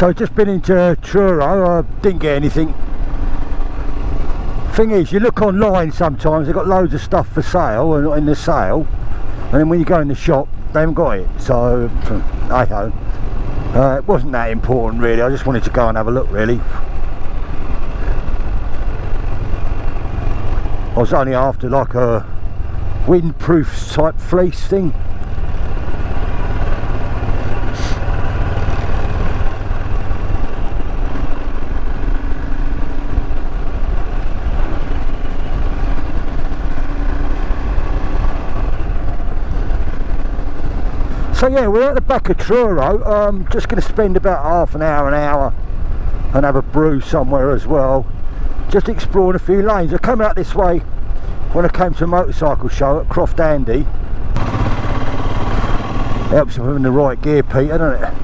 So just been into Truro, I didn't get anything. Thing is, you look online sometimes, they've got loads of stuff for sale and not in the sale, and then when you go in the shop, they haven't got it. So, I ho. Uh, it wasn't that important really, I just wanted to go and have a look really. I was only after like a windproof type fleece thing. So yeah, we're at the back of Truro. Um, just going to spend about half an hour, an hour, and have a brew somewhere as well. Just exploring a few lanes. I came out this way when I came to a motorcycle show at Crofthandy. Helps with having the right gear, Peter, doesn't it?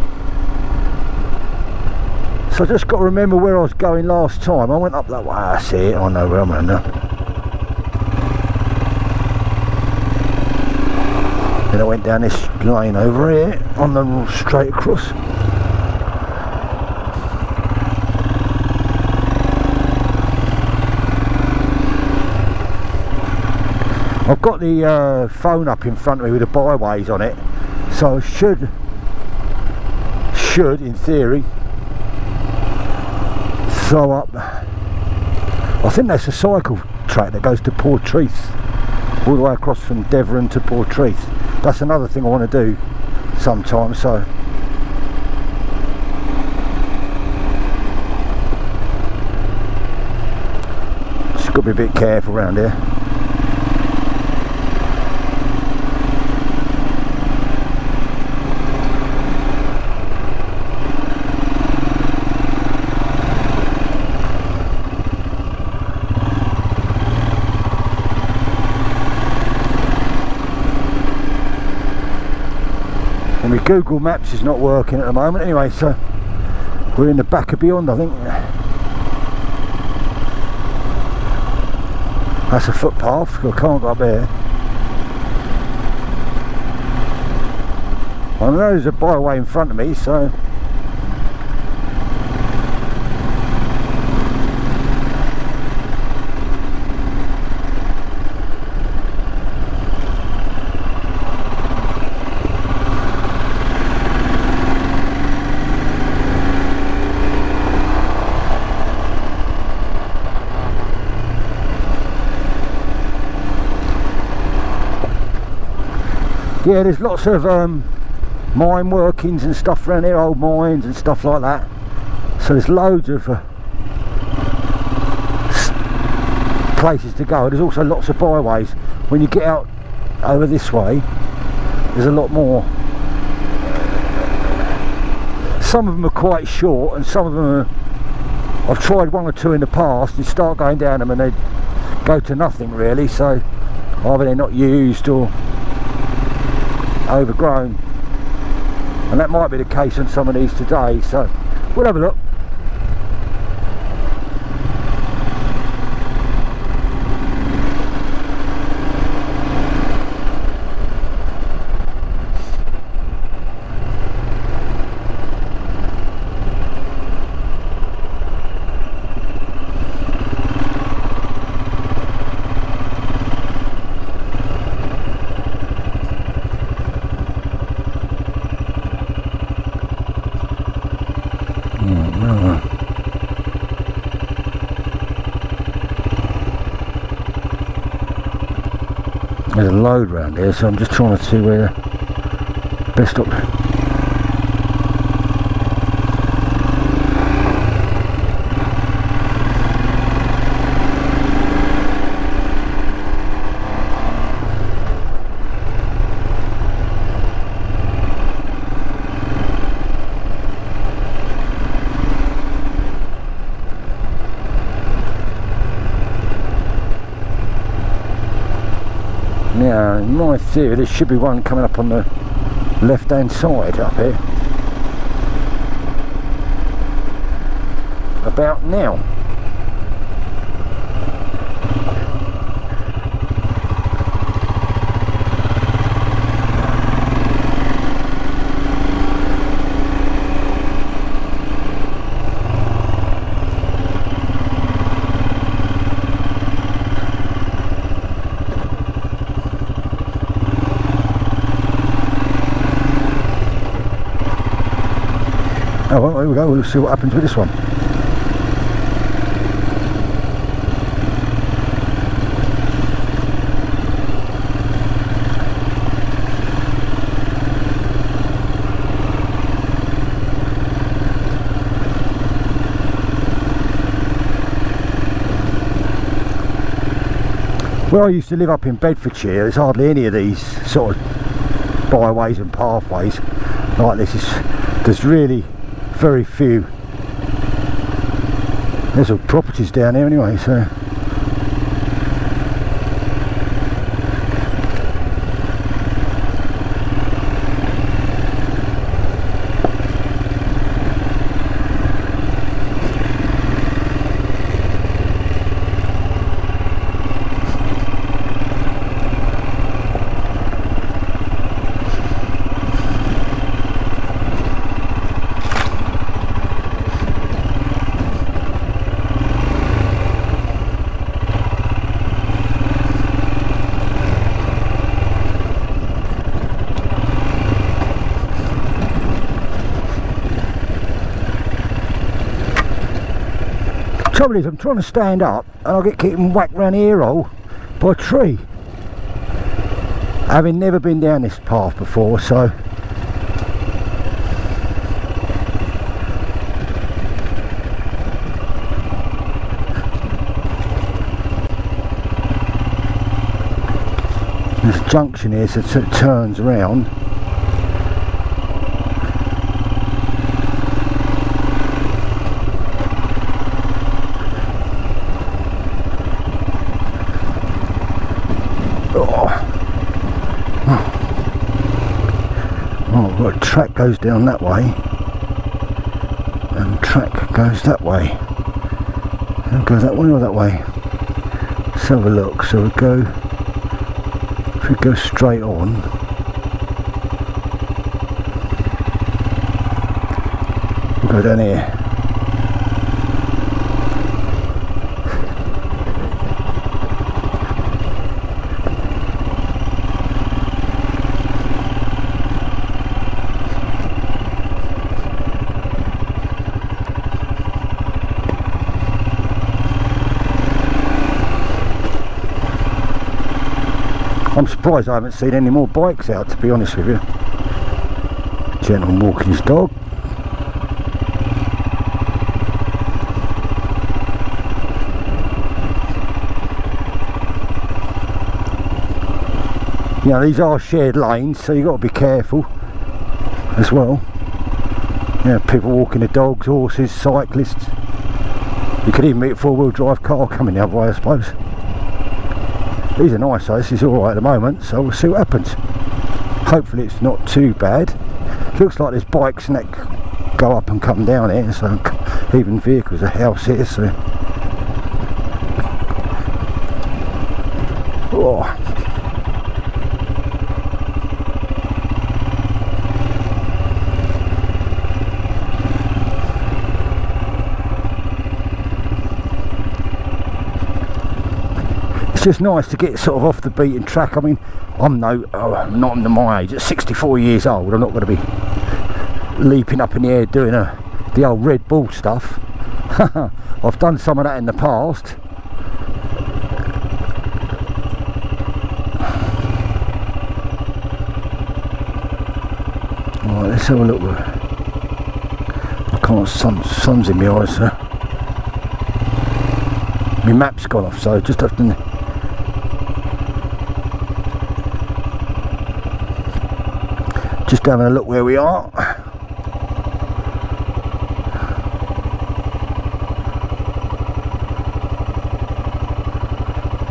So I just got to remember where I was going last time. I went up that way. I see it. I know where I'm at now. Then I went down this lane over here on the straight across. I've got the uh, phone up in front of me with the byways on it, so I should, should in theory, throw up. I think that's a cycle track that goes to Portreath, all the way across from Devoran to Portreath that's another thing I want to do sometime so. Just got to be a bit careful around here Google Maps is not working at the moment. Anyway so we're in the back of beyond I think. That's a footpath. I can't go up there. I know there's a byway in front of me so yeah there's lots of um, mine workings and stuff around here old mines and stuff like that. So there's loads of uh, places to go. There's also lots of byways. When you get out over this way there's a lot more. Some of them are quite short and some of them are I've tried one or two in the past and start going down them and they go to nothing really so either they're not used or overgrown. And that might be the case on some of these today so we'll have a look There's a load around here, so I'm just trying to see where the best up Now, in my theory, there should be one coming up on the left-hand side up here. About now. Go, we'll see what happens with this one. where I used to live up in Bedfordshire, there's hardly any of these sort of byways and pathways like this. Is, there's really very few. There's properties down here anyway, so trouble is I'm trying to stand up and I get getting whacked round the ear hole by a tree. Having never been down this path before so a junction here so it turns around track goes down that way. And track goes that way. And go that way or that way. Let's have a look. So we go if we go straight on. We'll go down here I'm surprised I haven't seen any more bikes out to be honest with you. Gentleman walking his dog. You know, these are shared lanes, so you've got to be careful as well. You know, people walking their dogs, horses, cyclists. You could even meet a four-wheel drive car coming the other way, I suppose these are nice so this is all right at the moment so we'll see what happens. Hopefully it's not too bad. Looks like there's bikes and that go up and come down here so even vehicles are house here so. Oh just nice to get sort of off the beaten track. I mean, I'm no, oh, not under my age. At 64 years old, I'm not going to be leaping up in the air doing a, the old Red Bull stuff. I've done some of that in the past. Right, let's have a look. I can't, sun, sun's in my eyes, sir. My map's gone off, so just have to having a look where we are.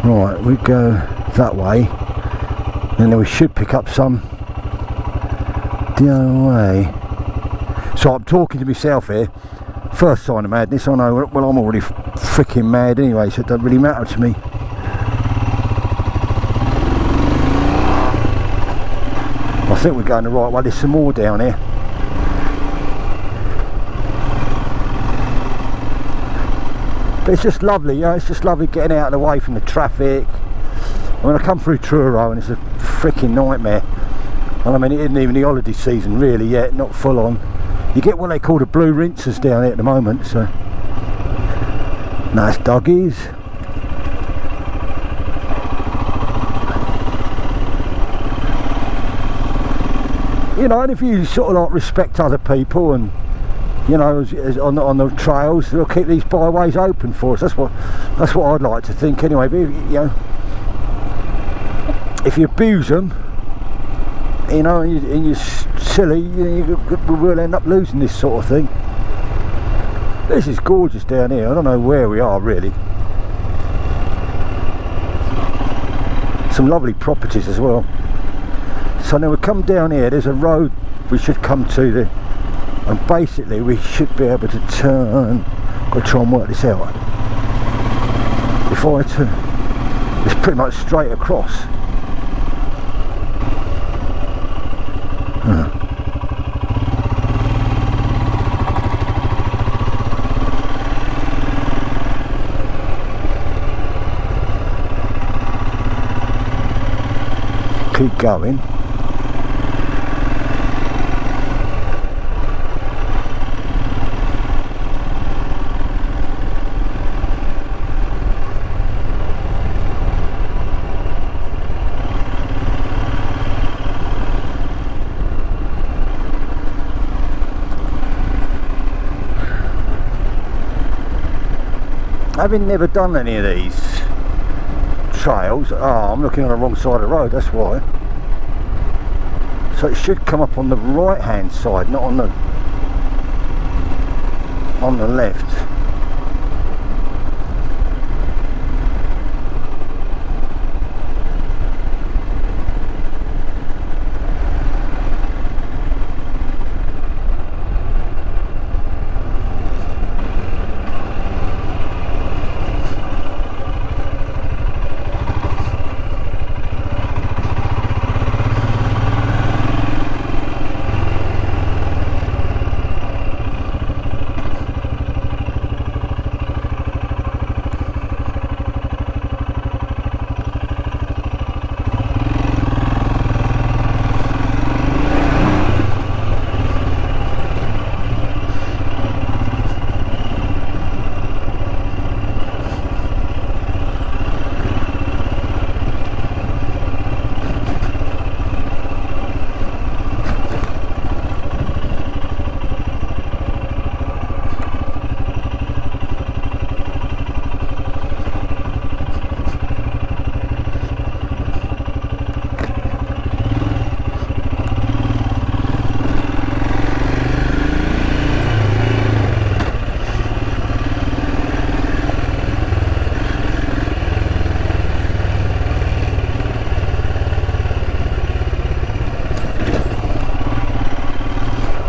Right we go that way. And then we should pick up some the other way so I'm talking to myself here. First sign of madness. I know well I'm already freaking mad anyway so it doesn't really matter to me think we're going the right way. There's some more down here. But it's just lovely, you know, it's just lovely getting out of the way from the traffic. I mean, I come through Truro and it's a freaking nightmare. And I mean, it isn't even the holiday season really yet, not full on. you get what they call the blue rinsers down here at the moment so nice doggies you know and if you sort of like respect other people and you know as, as on, the, on the trails they'll keep these byways open for us. That's what that's what I'd like to think anyway but you know if you abuse them you know and, you, are silly you, you will end up losing this sort of thing. This is gorgeous down here. I don't know where we are really. Some lovely properties as well so now we come down here there's a road we should come to there. And basically we should be able to turn to try and work this out. Before I turn it's pretty much straight across. Huh. keep going having never done any of these trails oh I'm looking on the wrong side of the road that's why. So it should come up on the right hand side not on the on the left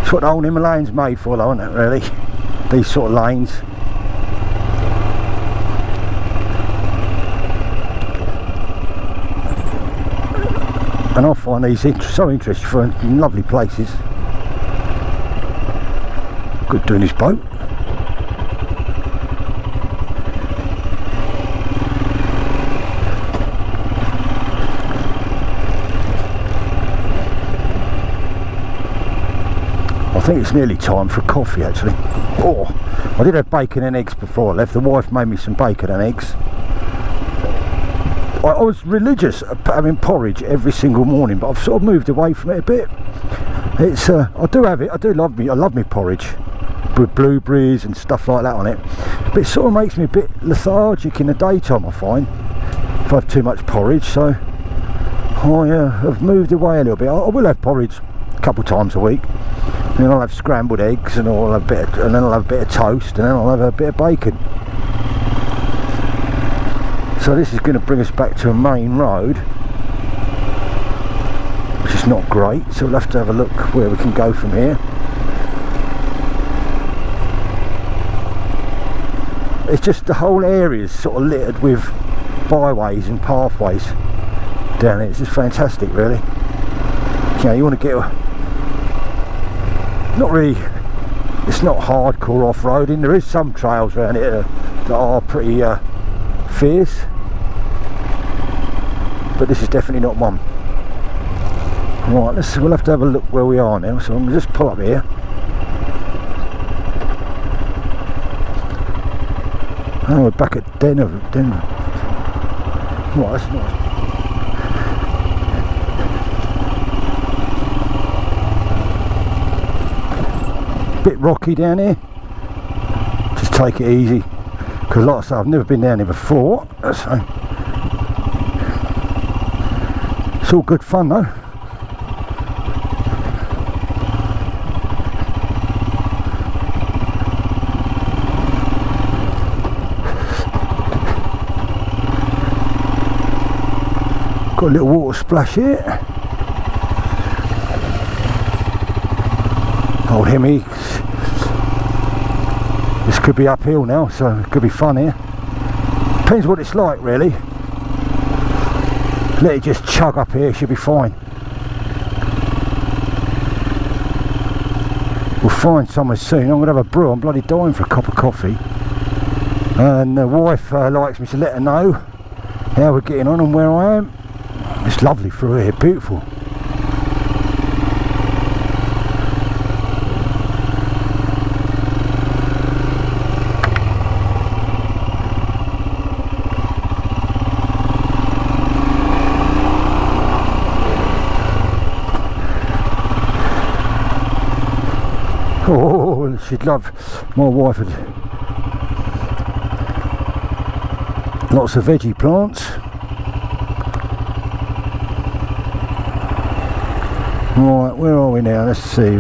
It's what the old Himalayan's made for though, isn't it really? These sort of lanes. And I find these so interesting for lovely places. Good doing this boat. Think it's nearly time for coffee actually. Oh, I did have bacon and eggs before I left. The wife made me some bacon and eggs. I, I was religious having porridge every single morning, but I've sort of moved away from it a bit. It's uh, I do have it. I do love me. I love me porridge with blueberries and stuff like that on it. But it sort of makes me a bit lethargic in the daytime. I find if I have too much porridge. So I uh, have moved away a little bit. I, I will have porridge a couple times a week and then I'll have scrambled eggs and have a bit of, and then I'll have a bit of toast and then I'll have a bit of bacon. So this is going to bring us back to a main road which is not great so we'll have to have a look where we can go from here. It's just the whole area is sort of littered with byways and pathways down here. It's just fantastic really. You know you want to get not really it's not hardcore off-roading. There is some trails around here that are pretty uh, fierce. But this is definitely not one. Right let's we'll have to have a look where we are now. So I'm just pull up here. And we're back at Devoran Devoran. Right that's nice. Bit rocky down here. Just take it easy. Because like I say, I've never been down here before. So it's all good fun though. Got a little water splash here. Old Hemi. This could be uphill now, so it could be fun here. Depends what it's like really. Let it just chug up here, should be fine. We'll find somewhere soon. I'm going to have a brew. I'm bloody dying for a cup of coffee. And the wife uh, likes me to let her know how we're getting on and where I am. It's lovely through here, beautiful. Oh, she'd love my wife had lots of veggie plants. Right, where are we now? Let's see.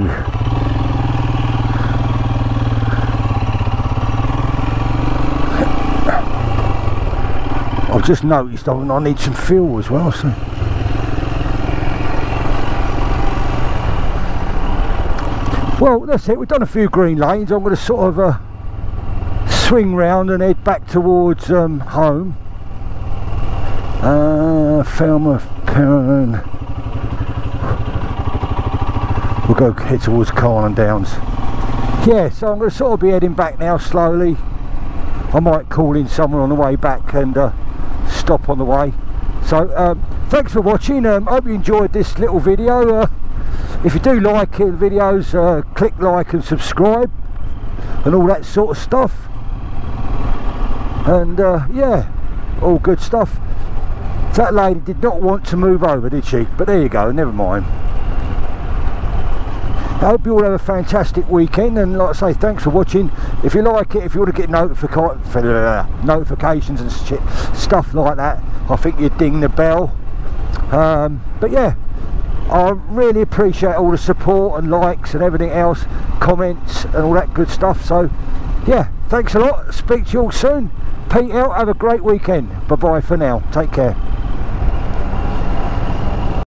I've just noticed I need some fuel as well. So. Well, that's it. We've done a few green lanes. I'm going to sort of uh, swing round and head back towards um, home. Uh, Falmouth, Penryn. We'll go head towards Carnon Downs. Yeah, so I'm going to sort of be heading back now slowly. I might call in somewhere on the way back and uh, stop on the way. So um, thanks for watching. Um, hope you enjoyed this little video. Uh, if you do like videos, uh, click like and subscribe and all that sort of stuff. And uh, yeah, all good stuff. That lady did not want to move over, did she? But there you go, never mind. I hope you all have a fantastic weekend and like I say thanks for watching if you like it if you want to get notific notifications and shit, stuff like that I think you ding the bell um, but yeah I really appreciate all the support and likes and everything else comments and all that good stuff. So yeah thanks a lot. Speak to you all soon. Pete out. Have a great weekend. Bye bye for now. Take care